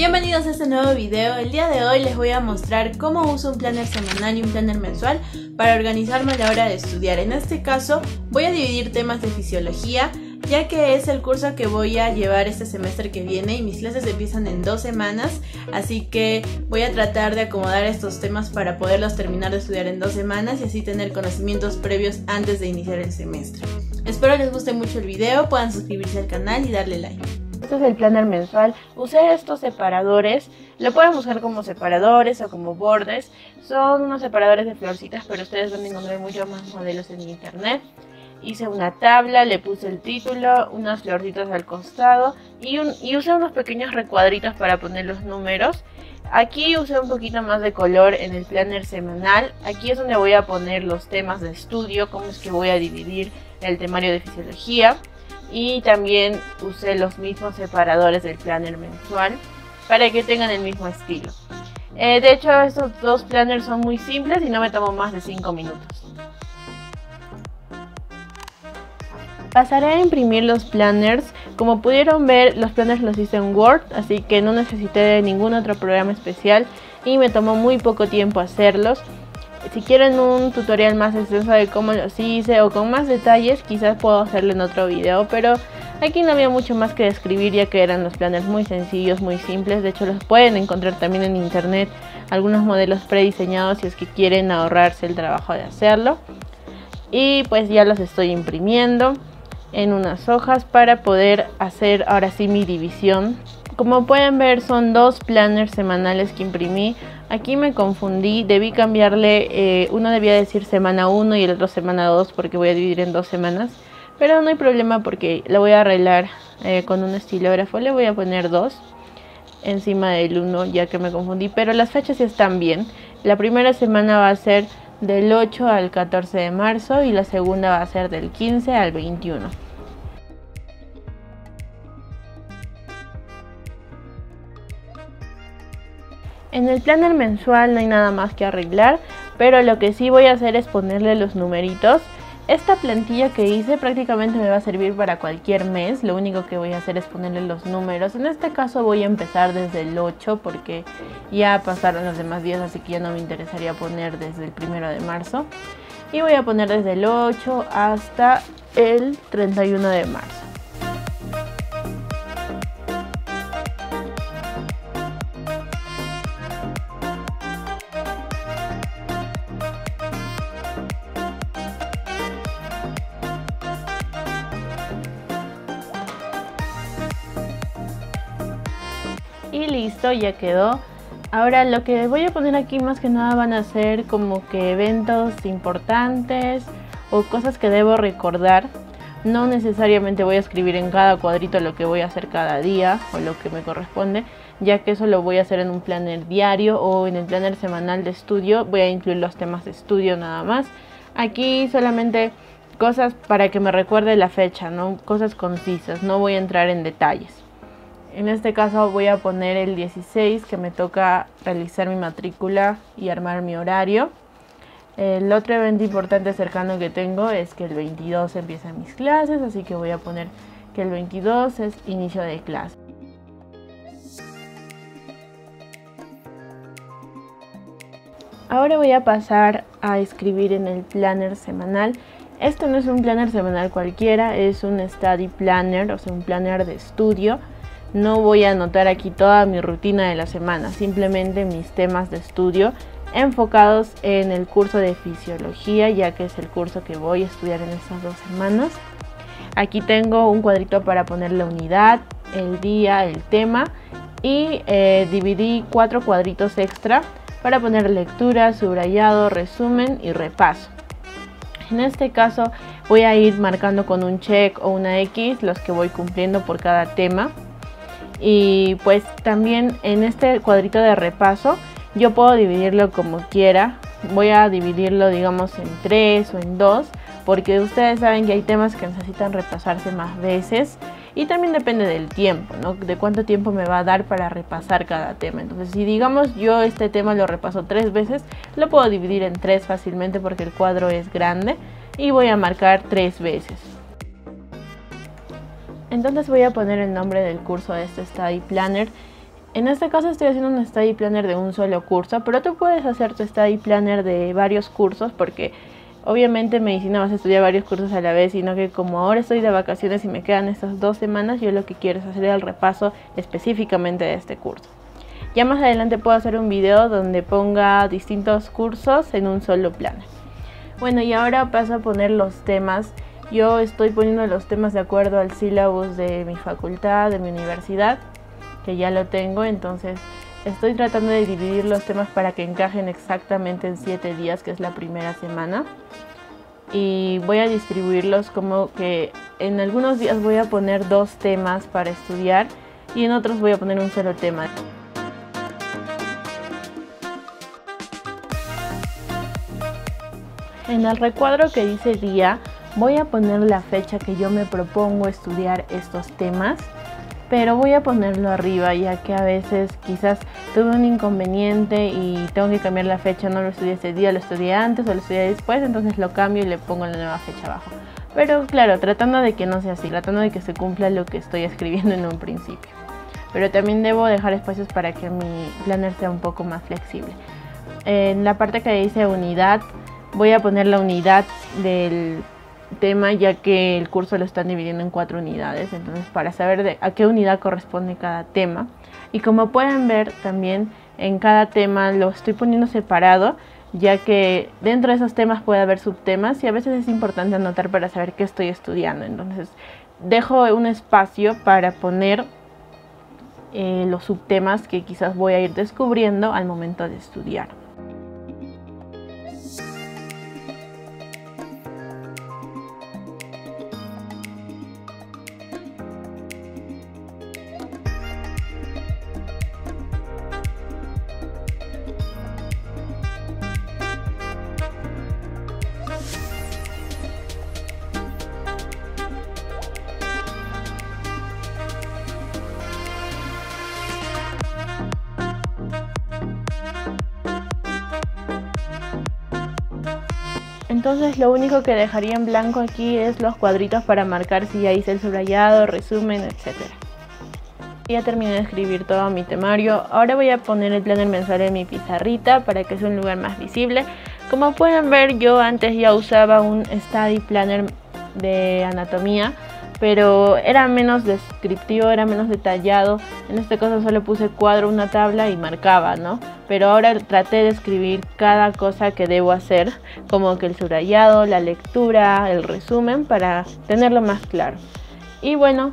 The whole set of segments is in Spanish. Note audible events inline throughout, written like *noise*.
Bienvenidos a este nuevo video. El día de hoy les voy a mostrar cómo uso un planner semanal y un planner mensual para organizarme a la hora de estudiar. En este caso voy a dividir temas de fisiología ya que es el curso que voy a llevar este semestre que viene y mis clases empiezan en dos semanas, así que voy a tratar de acomodar estos temas para poderlos terminar de estudiar en dos semanas y así tener conocimientos previos antes de iniciar el semestre. Espero les guste mucho el video, puedan suscribirse al canal y darle like. Este es el planner mensual. Usé estos separadores. Lo pueden usar como separadores o como bordes. Son unos separadores de florcitas, pero ustedes van a encontrar muchos más modelos en internet. Hice una tabla, le puse el título, unas florcitas al costado y, un, y usé unos pequeños recuadritos para poner los números. Aquí usé un poquito más de color en el planner semanal. Aquí es donde voy a poner los temas de estudio, cómo es que voy a dividir el temario de fisiología y también usé los mismos separadores del planner mensual para que tengan el mismo estilo. Eh, de hecho, estos dos planners son muy simples y no me tomo más de 5 minutos. Pasaré a imprimir los planners. Como pudieron ver, los planners los hice en Word, así que no necesité ningún otro programa especial y me tomó muy poco tiempo hacerlos. Si quieren un tutorial más extenso de cómo los hice o con más detalles, quizás puedo hacerlo en otro video, pero aquí no había mucho más que describir ya que eran los planners muy sencillos, muy simples. De hecho, los pueden encontrar también en internet, algunos modelos prediseñados si es que quieren ahorrarse el trabajo de hacerlo. Y pues ya los estoy imprimiendo en unas hojas para poder hacer ahora sí mi división. Como pueden ver son dos planners semanales que imprimí. Aquí me confundí, debí cambiarle, eh, uno debía decir semana 1 y el otro semana 2 porque voy a dividir en dos semanas. Pero no hay problema porque lo voy a arreglar eh, con un estilógrafo, le voy a poner 2 encima del 1 ya que me confundí. Pero las fechas están bien. La primera semana va a ser del 8 al 14 de marzo y la segunda va a ser del 15 al 21. En el planner mensual no hay nada más que arreglar, pero lo que sí voy a hacer es ponerle los numeritos. Esta plantilla que hice prácticamente me va a servir para cualquier mes, lo único que voy a hacer es ponerle los números. En este caso voy a empezar desde el 8 porque ya pasaron los demás días, así que ya no me interesaría poner desde el 1 de marzo. Y voy a poner desde el 8 hasta el 31 de marzo. Y listo, ya quedó. Ahora lo que voy a poner aquí más que nada van a ser como que eventos importantes o cosas que debo recordar. No necesariamente voy a escribir en cada cuadrito lo que voy a hacer cada día o lo que me corresponde, ya que eso lo voy a hacer en un planner diario o en el planner semanal de estudio. Voy a incluir los temas de estudio nada más. Aquí solamente cosas para que me recuerde la fecha, ¿no? Cosas concisas, no voy a entrar en detalles. En este caso voy a poner el 16 que me toca realizar mi matrícula y armar mi horario. El otro evento importante cercano que tengo es que el 22 empiezan mis clases, así que voy a poner que el 22 es inicio de clase. Ahora voy a pasar a escribir en el planner semanal. Esto no es un planner semanal cualquiera, es un study planner, o sea, un planner de estudio no voy a anotar aquí toda mi rutina de la semana, simplemente mis temas de estudio enfocados en el curso de fisiología, ya que es el curso que voy a estudiar en estas dos semanas. Aquí tengo un cuadrito para poner la unidad, el día, el tema y eh, dividí cuatro cuadritos extra para poner lectura, subrayado, resumen y repaso. En este caso voy a ir marcando con un check o una X los que voy cumpliendo por cada tema y pues también en este cuadrito de repaso yo puedo dividirlo como quiera voy a dividirlo digamos en tres o en dos porque ustedes saben que hay temas que necesitan repasarse más veces y también depende del tiempo, ¿no? De cuánto tiempo me va a dar para repasar cada tema. Entonces, si digamos yo este tema lo repaso tres veces, lo puedo dividir en tres fácilmente porque el cuadro es grande y voy a marcar tres veces. Entonces voy a poner el nombre del curso de este Study Planner En este caso estoy haciendo un study planner de un solo curso, pero tú puedes hacer tu study planner de varios cursos porque obviamente medicina vas a estudiar varios cursos a la vez, sino que como ahora estoy de vacaciones y me quedan estas dos semanas, yo lo que quiero es hacer el repaso específicamente de este curso. Ya más adelante puedo hacer un video donde ponga distintos cursos en un solo planner. Bueno, y ahora paso a poner los temas. Yo estoy poniendo los temas de acuerdo al sílabus de mi facultad, de mi universidad que ya lo tengo, entonces estoy tratando de dividir los temas para que encajen exactamente en 7 días, que es la primera semana. Y voy a distribuirlos como que en algunos días voy a poner dos temas para estudiar y en otros voy a poner un solo tema. En el recuadro que dice día voy a poner la fecha que yo me propongo estudiar estos temas pero voy a ponerlo arriba ya que a veces quizás tuve un inconveniente y tengo que cambiar la fecha, no lo estudié ese día, lo estudié antes o lo estudié después, entonces lo cambio y le pongo la nueva fecha abajo. Pero claro, tratando de que no sea así, tratando de que se cumpla lo que estoy *laughs* escribiendo en un principio. Pero también debo dejar espacios para que mi planner sea un poco más flexible. En la parte que dice unidad, voy a poner la unidad del tema ya que el curso lo están dividiendo en cuatro unidades, entonces para saber de a qué unidad corresponde cada tema. Y como pueden ver también en cada tema lo estoy poniendo separado, ya que dentro de esos temas puede haber subtemas y a veces es importante anotar para saber qué estoy estudiando. Entonces dejo un espacio para poner eh, los subtemas que quizás voy a ir descubriendo al momento de estudiar. Entonces lo único que dejaría en blanco aquí es los cuadritos para marcar si ya hice el subrayado, resumen, etc. Ya terminé de escribir todo mi temario. Ahora voy a poner el planner mensual en mi pizarrita para que sea un lugar más visible. Como pueden ver yo antes ya usaba un study planner de anatomía pero era menos descriptivo, era menos detallado. En este caso solo puse cuadro, una tabla y marcaba, ¿no? Pero ahora traté de escribir cada cosa que debo hacer, como que el subrayado, la lectura, el resumen, para tenerlo más claro. Y bueno,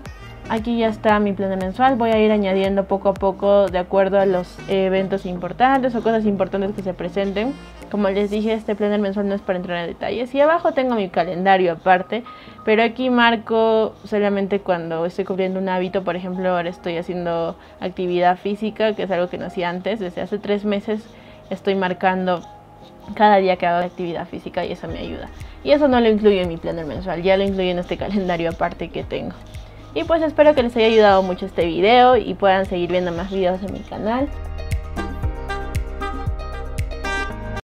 aquí ya está mi plan mensual. Voy a ir añadiendo poco a poco de acuerdo a los eventos importantes o cosas importantes que se presenten. Como les dije, este planner mensual no es para entrar en detalles. Y abajo tengo mi calendario aparte, pero aquí marco solamente cuando estoy cubriendo un hábito. Por ejemplo, ahora estoy haciendo actividad física, que es algo que no hacía antes. Desde hace tres meses estoy marcando cada día que hago actividad física y eso me ayuda. Y eso no lo incluyo en mi planner mensual, ya lo incluyo en este *laughs* calendario aparte que tengo. Y pues espero que les haya ayudado mucho este video y puedan seguir viendo más videos en mi canal.